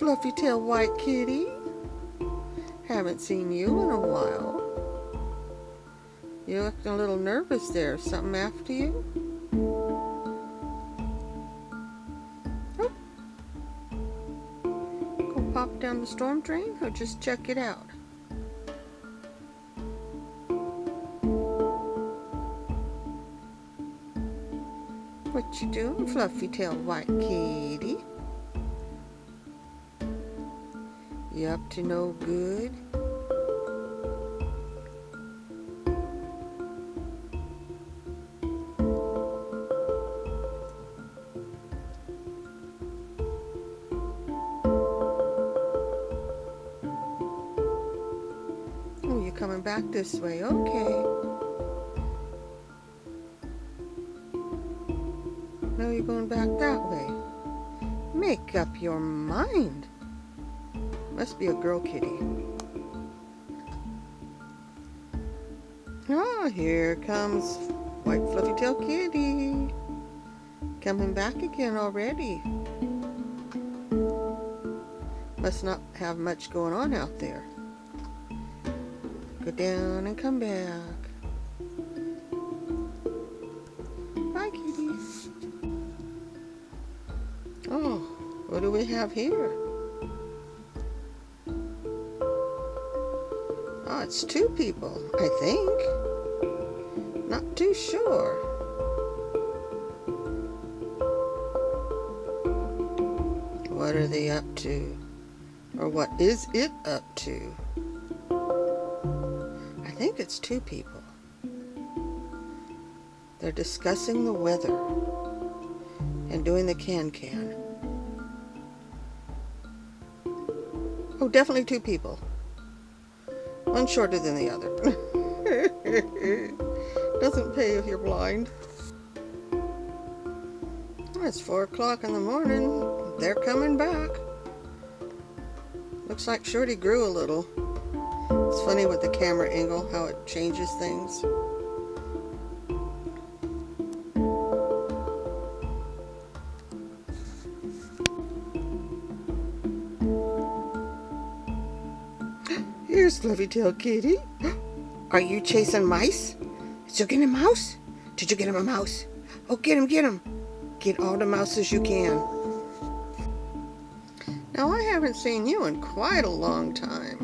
fluffy tail white kitty. Haven't seen you in a while. You look a little nervous there. Something after you? Oh. Go pop down the storm drain or just check it out? What you doing, fluffy tail white kitty? You up to no good? Oh, you're coming back this way. Okay. Now you're going back that way. Make up your mind. Must be a girl kitty. Oh, here comes white fluffy tail kitty. Coming back again already. Must not have much going on out there. Go down and come back. Bye, kitty. Oh, what do we have here? Oh, it's two people, I think. Not too sure. What are they up to? Or what is it up to? I think it's two people. They're discussing the weather and doing the can-can. Oh, definitely two people. One shorter than the other. Doesn't pay if you're blind. It's four o'clock in the morning. They're coming back. Looks like Shorty grew a little. It's funny with the camera angle how it changes things. Here's Fluffy Tail Kitty. Are you chasing mice? Did you get a mouse? Did you get him a mouse? Oh, get him, get him. Get all the mouses you can. Now, I haven't seen you in quite a long time.